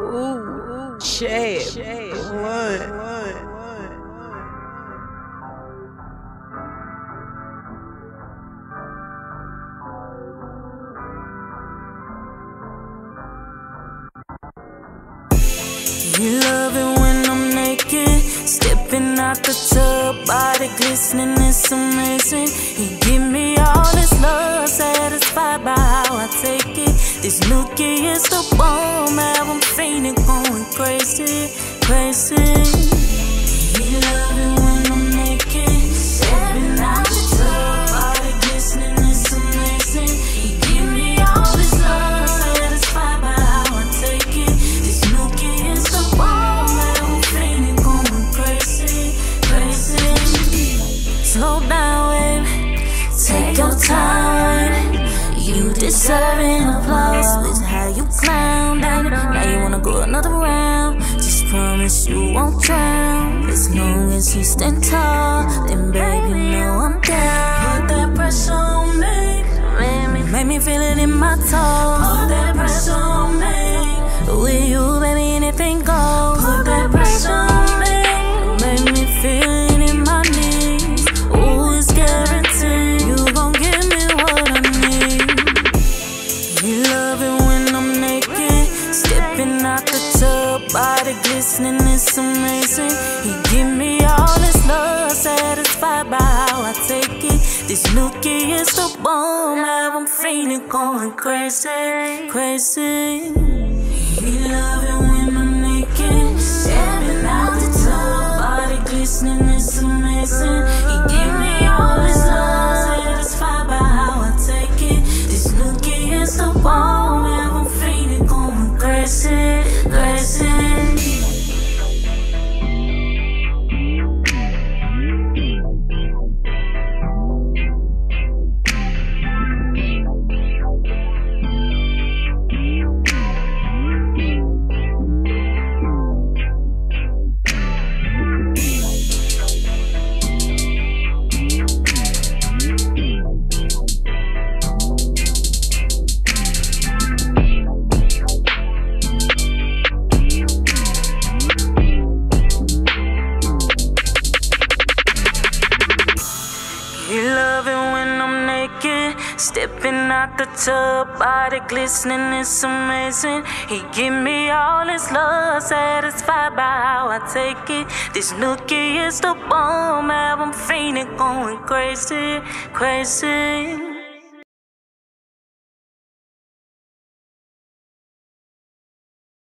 Ooh, Chad, what? You love it when I'm naked, stepping out the tub, body glistening, it's amazing. He give me all this love, satisfied by how I take it. This nookie is the bomb, I'm fainting, going crazy, crazy. Deserving applause. This how you clown, baby. Now you wanna go another round. Just promise you won't drown. As long as you stand tall, then baby, know I'm down. Put that pressure on me. Make me feel it in my toes. Body glistening, it's amazing. He give me all his love, satisfied by how I take it. This nookie is the bomb, I'm feeling going crazy, crazy. He love Stepping out the tub, body glistening, it's amazing. He give me all his love, satisfied by how I take it. This nookie is the bomb, have I'm fainting, going crazy, crazy.